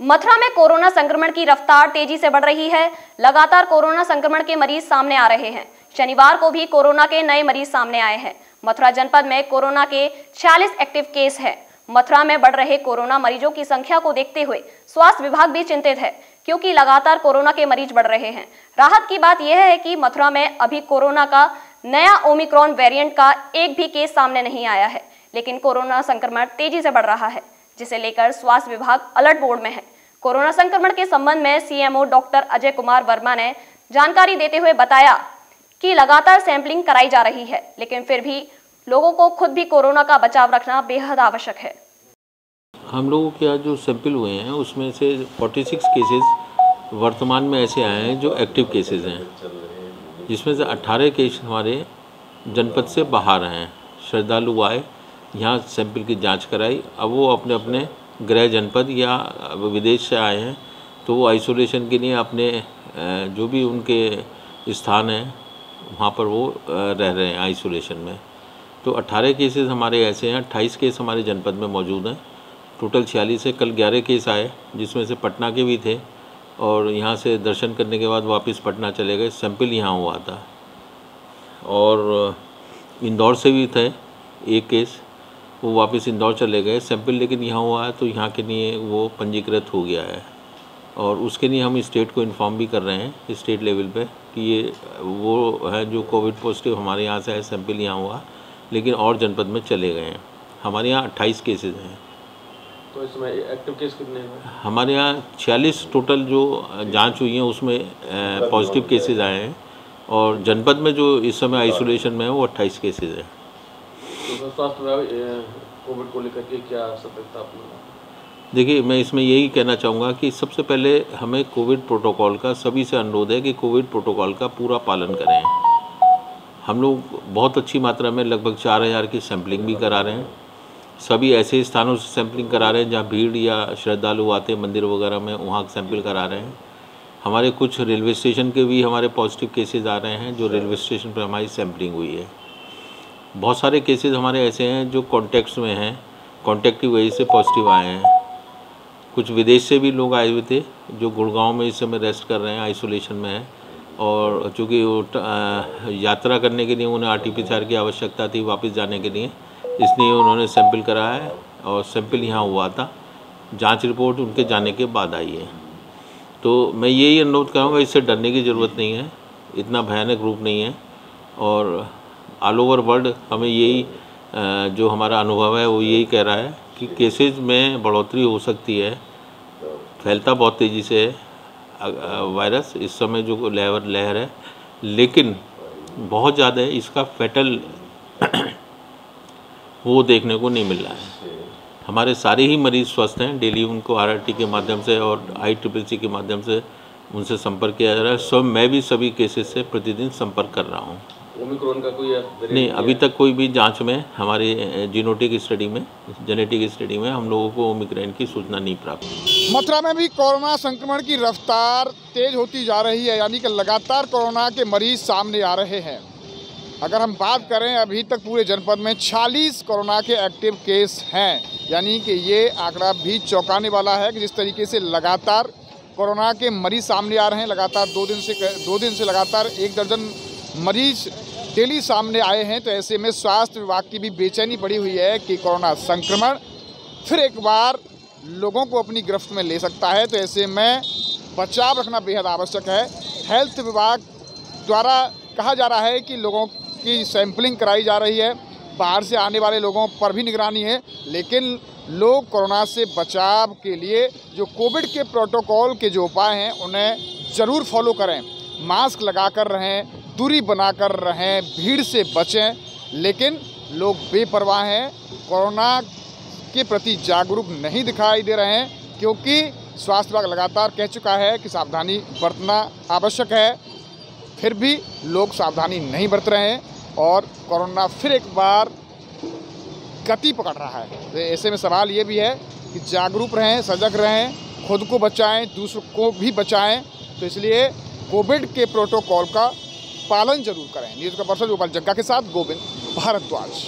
मथुरा में कोरोना संक्रमण की रफ्तार तेज़ी से बढ़ रही है। लगातार कोरोना संक्रमण के मरीज़ सामने आ रहे हैं। शनिवार को भी कोरोना के नए मरीज़ सामने आए हैं। मथुरा जनपद में कोरोना के 46 एक्टिव केस है। मथुरा में बढ़ रहे कोरोना मरीजों की संख्या को देखते हुए स्वास्थ्य विभाग भी चिंतित है, क्योंकि लगातार कोरोना के मरीज़ बढ़ रहे हैं। राहत की बात यह है कि मथुरा में अभी कोरोना का नया ओमिक्रॉन वेरिएंट का एक भी केस सामने नहीं आया है, लेकिन कोरोना संक्रमण तेज़ी से बढ़ रहा है, जिसे लेकर स्वास्थ्य विभाग अलर्ट बोर्ड में है। कोरोना संक्रमण के संबंध में सीएमओ डॉक्टर अजय कुमार वर्मा ने जानकारी देते हुए बताया कि लगातार सैंपलिंग कराई जा रही है, लेकिन फिर भी लोगों को खुद भी कोरोना का बचाव रखना बेहद आवश्यक है। हम लोगों के यहाँ जो सैंपल हुए हैं, उसमें से 46 केसेस वर्तमान में ऐसे आए हैं जो एक्टिव केसेस हैं। जिसमें से 18 केस हमारे जनपद से बाहर हैं। श्रद्धालु आए, यहाँ सैंपल की जाँच कराई, अब वो अपने अपने गृह जनपद या विदेश से आए हैं तो वो आइसोलेशन के लिए अपने जो भी उनके स्थान हैं, वहाँ पर वो रह रहे हैं आइसोलेशन में। तो 18 केसेस हमारे ऐसे हैं, अट्ठाईस केस हमारे जनपद में मौजूद हैं। टोटल छियालीस से कल 11 केस आए, जिसमें से पटना के भी थे, और यहाँ से दर्शन करने के बाद वापस पटना चले गए। सैंपल यहाँ हुआ था। और इंदौर से भी थे, एक केस वो वापस इंदौर चले गए। सैंपल लेकिन यहाँ हुआ है तो यहाँ के लिए वो पंजीकृत हो गया है। और उसके लिए हम स्टेट को इन्फॉर्म भी कर रहे हैं स्टेट लेवल पे कि ये वो है जो कोविड पॉजिटिव हमारे यहाँ से है सैंपल यहाँ हुआ लेकिन और जनपद में चले गए हैं। हमारे यहाँ अट्ठाईस केसेज हैं। तो इसमें एक्टिव केस कितने हैं? हमारे यहाँ छियालीस टोटल जो जाँच हुई हैं उसमें पॉजिटिव केसेज आए हैं। और जनपद में जो इस समय आइसोलेशन में है वो अट्ठाईस केसेज हैं। स्वास्थ्य विभाग कोविड को लेकर के क्या सतर्कता देखिए, मैं इसमें यही कहना चाहूँगा कि सबसे पहले हमें कोविड प्रोटोकॉल का सभी से अनुरोध है कि कोविड प्रोटोकॉल का पूरा पालन करें। हम लोग बहुत अच्छी मात्रा में लगभग चार हज़ार की सैम्पलिंग भी करा रहे हैं। सभी ऐसे स्थानों से सैम्पलिंग करा रहे हैं जहाँ भीड़ या श्रद्धालु आते हैं, मंदिर वगैरह में, वहाँ सैंपल करा रहे हैं। हमारे कुछ रेलवे स्टेशन के भी हमारे पॉजिटिव केसेस आ रहे हैं, जो रेलवे स्टेशन पर हमारी सैम्पलिंग हुई है। बहुत सारे केसेस हमारे ऐसे हैं जो कॉन्टैक्ट्स में हैं कॉन्टैक्ट की वजह से पॉजिटिव आए हैं। कुछ विदेश से भी लोग आए हुए थे, जो गुड़गांव में इस समय रेस्ट कर रहे हैं आइसोलेशन में है। और चूँकि यात्रा करने के लिए उन्हें आर टी की आवश्यकता थी वापस जाने के लिए, इसलिए उन्होंने सैंपल कराया है और सैंपल यहाँ हुआ था। जाँच रिपोर्ट उनके जाने के बाद आई है। तो मैं यही अनुरोध करूँगा, इससे डरने की ज़रूरत नहीं है। इतना भयानक रूप नहीं है। और ऑल ओवर वर्ल्ड हमें यही जो हमारा अनुभव है, वो यही कह रहा है कि केसेस में बढ़ोतरी हो सकती है। फैलता बहुत तेज़ी से है। वायरस इस समय जो लहर लहर है। लेकिन बहुत ज़्यादा इसका फैटल वो देखने को नहीं मिल रहा है। हमारे सारे ही मरीज़ स्वस्थ हैं। डेली उनको आरआरटी के माध्यम से और आई ट्रिपल सी के माध्यम से उनसे संपर्क किया जा रहा है। सब, मैं भी सभी केसेस से प्रतिदिन संपर्क कर रहा हूँ। ओमिक्रॉन का कोई नहीं अभी तक कोई भी जाँच में हमारे जीनोटिक स्टडी में जेनेटिक स्टडी में हम लोगों को ओमिक्रॉन की सूचना नहीं प्राप्त मथुरा में भी कोरोना संक्रमण की रफ्तार तेज होती जा रही है यानी कि लगातार कोरोना के मरीज़ सामने आ रहे हैं। अगर हम बात करें अभी तक पूरे जनपद में 40 कोरोना के एक्टिव केस हैं यानी कि ये आंकड़ा भी चौंकाने वाला है कि जिस तरीके से लगातार कोरोना के मरीज़ सामने आ रहे हैं लगातार दो दिन से दो दिन से लगातार एक दर्जन मरीज़ डेली सामने आए हैं तो ऐसे में स्वास्थ्य विभाग की भी बेचैनी बढ़ी हुई है कि कोरोना संक्रमण फिर एक बार लोगों को अपनी गिरफ्त में ले सकता है तो ऐसे में बचाव रखना बेहद आवश्यक है। हेल्थ विभाग द्वारा कहा जा रहा है कि लोगों की सैंपलिंग कराई जा रही है, बाहर से आने वाले लोगों पर भी निगरानी है, लेकिन लोग कोरोना से बचाव के लिए जो कोविड के प्रोटोकॉल के जो उपाय हैं, उन्हें ज़रूर फॉलो करें। मास्क लगा कर रहें दूरी बनाकर रहें, भीड़ से बचें, लेकिन लोग बेपरवाह हैं। कोरोना के प्रति जागरूक नहीं दिखाई दे रहे हैं, क्योंकि स्वास्थ्य विभाग लगातार कह चुका है कि सावधानी बरतना आवश्यक है। फिर भी लोग सावधानी नहीं बरत रहे हैं और कोरोना फिर एक बार गति पकड़ रहा है। तो ऐसे में सवाल ये भी है कि जागरूक रहें, सजग रहें, खुद को बचाएँ, दूसरों को भी बचाएँ। तो इसलिए कोविड के प्रोटोकॉल का पालन ज़रूर करें। न्यूज़ का पर्सन गोपाल जग्गा के साथ गोविंद भारद्वाज।